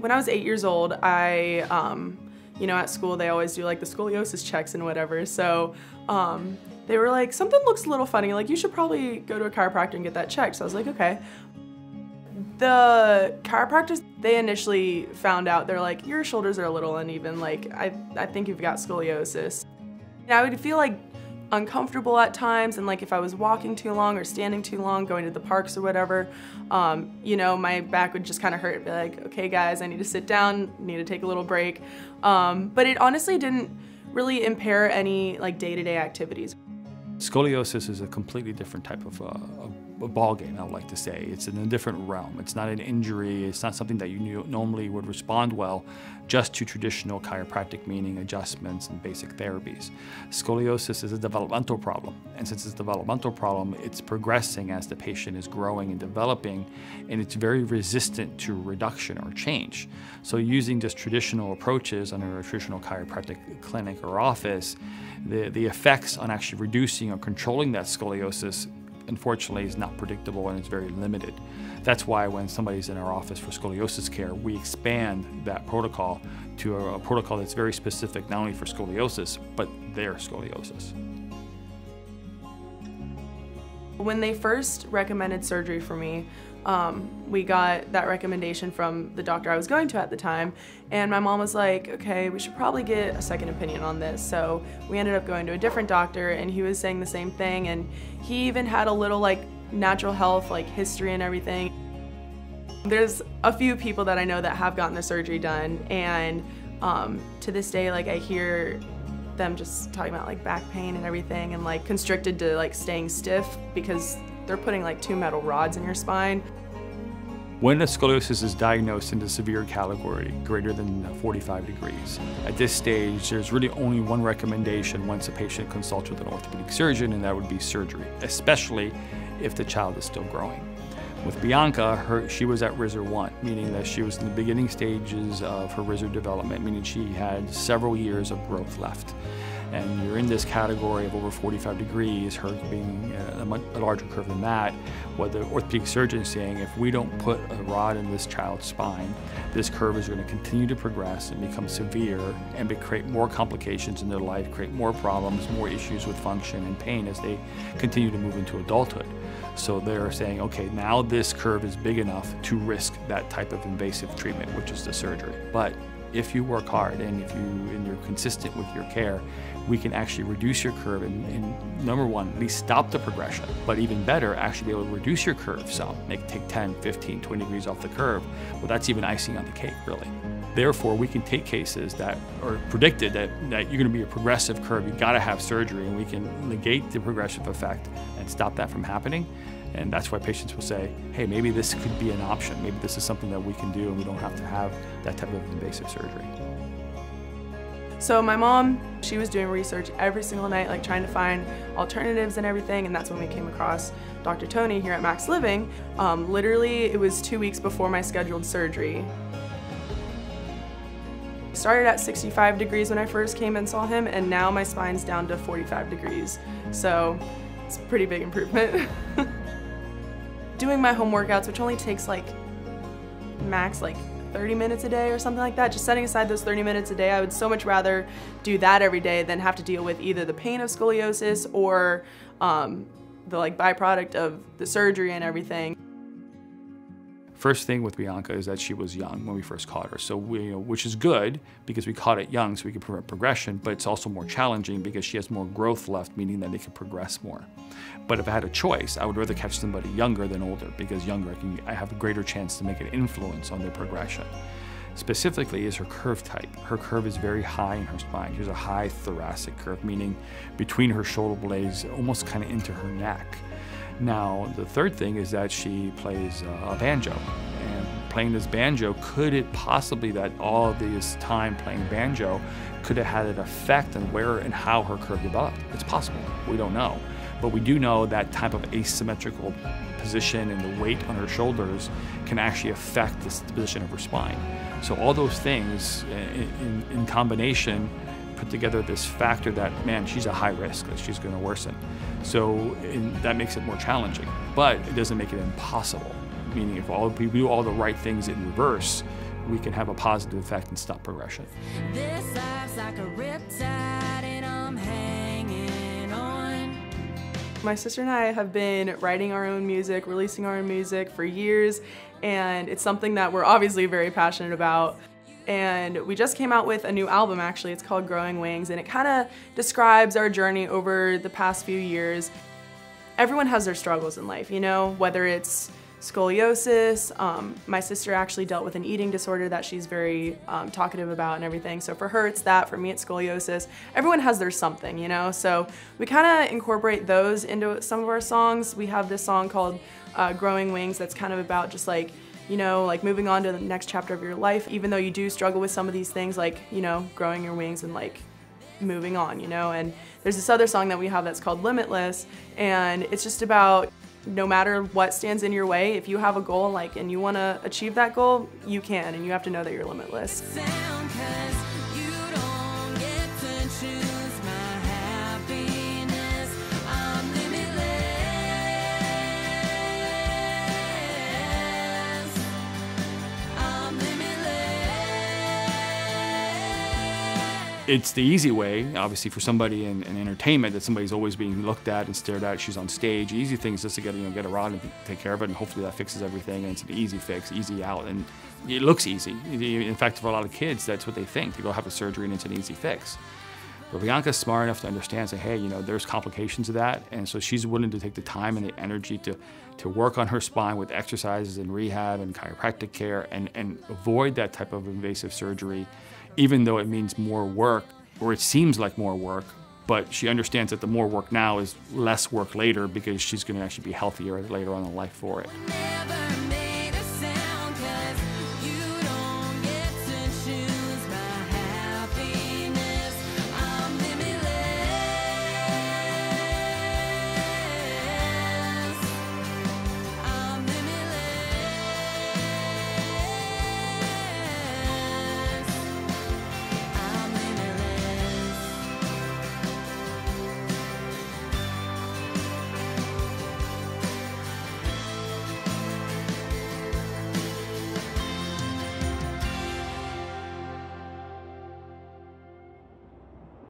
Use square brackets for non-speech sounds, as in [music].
When I was eight years old, I, um, you know, at school they always do like the scoliosis checks and whatever. So um, they were like, something looks a little funny. Like you should probably go to a chiropractor and get that checked. So I was like, okay. The chiropractors, they initially found out, they're like, your shoulders are a little uneven. Like, I, I think you've got scoliosis. And I would feel like uncomfortable at times and like if I was walking too long or standing too long, going to the parks or whatever, um, you know, my back would just kind of hurt. Be like, okay guys, I need to sit down, need to take a little break. Um, but it honestly didn't really impair any like day-to-day -day activities. Scoliosis is a completely different type of, uh, a ball game, I would like to say. It's in a different realm. It's not an injury. It's not something that you normally would respond well just to traditional chiropractic meaning adjustments and basic therapies. Scoliosis is a developmental problem. And since it's a developmental problem, it's progressing as the patient is growing and developing, and it's very resistant to reduction or change. So using just traditional approaches under a traditional chiropractic clinic or office, the, the effects on actually reducing or controlling that scoliosis unfortunately is not predictable and it's very limited. That's why when somebody's in our office for scoliosis care, we expand that protocol to a, a protocol that's very specific not only for scoliosis, but their scoliosis. When they first recommended surgery for me, um, we got that recommendation from the doctor I was going to at the time, and my mom was like, okay, we should probably get a second opinion on this. So we ended up going to a different doctor, and he was saying the same thing, and he even had a little like natural health like history and everything. There's a few people that I know that have gotten the surgery done, and um, to this day, like I hear them just talking about like back pain and everything and like constricted to like staying stiff because they're putting like two metal rods in your spine. When scoliosis is diagnosed in the severe category, greater than uh, 45 degrees, at this stage, there's really only one recommendation once a patient consults with an orthopedic surgeon, and that would be surgery, especially if the child is still growing. With Bianca, her, she was at Risser 1, meaning that she was in the beginning stages of her Risser development, meaning she had several years of growth left and you're in this category of over 45 degrees, her being uh, a, much, a larger curve than that, what the orthopedic surgeon is saying, if we don't put a rod in this child's spine, this curve is going to continue to progress and become severe and be, create more complications in their life, create more problems, more issues with function and pain as they continue to move into adulthood. So they're saying, okay, now this curve is big enough to risk that type of invasive treatment, which is the surgery. But if you work hard and if you and you're consistent with your care, we can actually reduce your curve and, and, number one, at least stop the progression. But even better, actually be able to reduce your curve some, make take 10, 15, 20 degrees off the curve. Well, that's even icing on the cake, really. Therefore, we can take cases that are predicted that, that you're going to be a progressive curve, you've got to have surgery, and we can negate the progressive effect and stop that from happening. And that's why patients will say, hey, maybe this could be an option. Maybe this is something that we can do and we don't have to have that type of invasive surgery. So my mom, she was doing research every single night, like trying to find alternatives and everything, and that's when we came across Dr. Tony here at Max Living. Um, literally, it was two weeks before my scheduled surgery. Started at 65 degrees when I first came and saw him, and now my spine's down to 45 degrees. So it's a pretty big improvement. [laughs] doing my home workouts, which only takes like max like 30 minutes a day or something like that, just setting aside those 30 minutes a day, I would so much rather do that every day than have to deal with either the pain of scoliosis or um, the like byproduct of the surgery and everything. First thing with Bianca is that she was young when we first caught her, so we, you know, which is good because we caught it young so we could prevent progression, but it's also more challenging because she has more growth left, meaning that it can progress more. But if I had a choice, I would rather catch somebody younger than older because younger I, can, I have a greater chance to make an influence on their progression. Specifically is her curve type. Her curve is very high in her spine. She's a high thoracic curve, meaning between her shoulder blades, almost kind of into her neck. Now, the third thing is that she plays uh, a banjo. And playing this banjo, could it possibly that all this time playing banjo could have had an effect on where and how her curve developed? It's possible. We don't know. But we do know that type of asymmetrical position and the weight on her shoulders can actually affect the position of her spine. So all those things in, in, in combination put together this factor that, man, she's a high risk, that she's going to worsen. So in, that makes it more challenging, but it doesn't make it impossible. Meaning, if all we do all the right things in reverse, we can have a positive effect and stop progression. My sister and I have been writing our own music, releasing our own music for years, and it's something that we're obviously very passionate about. And we just came out with a new album actually, it's called Growing Wings, and it kind of describes our journey over the past few years. Everyone has their struggles in life, you know, whether it's scoliosis. Um, my sister actually dealt with an eating disorder that she's very um, talkative about and everything. So for her, it's that. For me, it's scoliosis. Everyone has their something, you know? So we kind of incorporate those into some of our songs. We have this song called uh, Growing Wings that's kind of about just like, you know, like moving on to the next chapter of your life, even though you do struggle with some of these things, like, you know, growing your wings and like moving on, you know? And there's this other song that we have that's called Limitless, and it's just about no matter what stands in your way, if you have a goal like and you want to achieve that goal, you can and you have to know that you're limitless. It's the easy way, obviously, for somebody in, in, entertainment that somebody's always being looked at and stared at. She's on stage. easy thing is just to get you know get a rod and take care of it, and hopefully that fixes everything. And it's an easy fix, easy out, and it looks easy. In fact, for a lot of kids, that's what they think. They go have a surgery and it's an easy fix. But Bianca's smart enough to understand, say, hey, you know, there's complications of that, and so she's willing to take the time and the energy to to work on her spine with exercises and rehab and chiropractic care, and and avoid that type of invasive surgery even though it means more work, or it seems like more work, but she understands that the more work now is less work later because she's going to actually be healthier later on in life for it.